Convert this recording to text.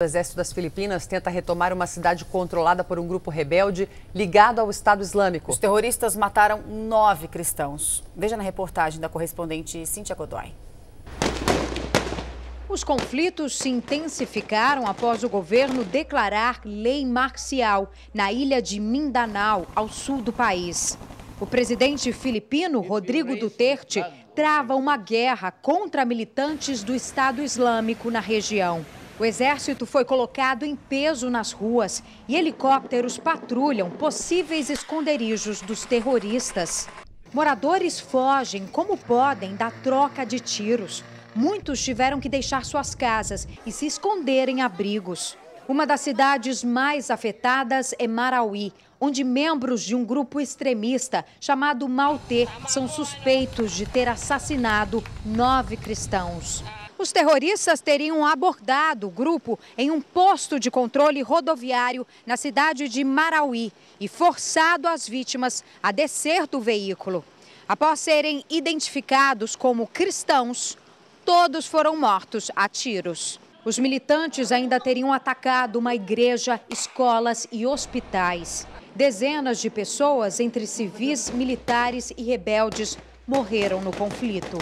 O exército das Filipinas tenta retomar uma cidade controlada por um grupo rebelde ligado ao Estado Islâmico. Os terroristas mataram nove cristãos. Veja na reportagem da correspondente Cíntia Godoy. Os conflitos se intensificaram após o governo declarar lei marcial na ilha de Mindanao, ao sul do país. O presidente filipino Rodrigo Duterte trava uma guerra contra militantes do Estado Islâmico na região. O exército foi colocado em peso nas ruas e helicópteros patrulham possíveis esconderijos dos terroristas. Moradores fogem como podem da troca de tiros. Muitos tiveram que deixar suas casas e se esconder em abrigos. Uma das cidades mais afetadas é Marauí, onde membros de um grupo extremista chamado Mautê são suspeitos de ter assassinado nove cristãos. Os terroristas teriam abordado o grupo em um posto de controle rodoviário na cidade de Marauí e forçado as vítimas a descer do veículo. Após serem identificados como cristãos, todos foram mortos a tiros. Os militantes ainda teriam atacado uma igreja, escolas e hospitais. Dezenas de pessoas, entre civis, militares e rebeldes, morreram no conflito.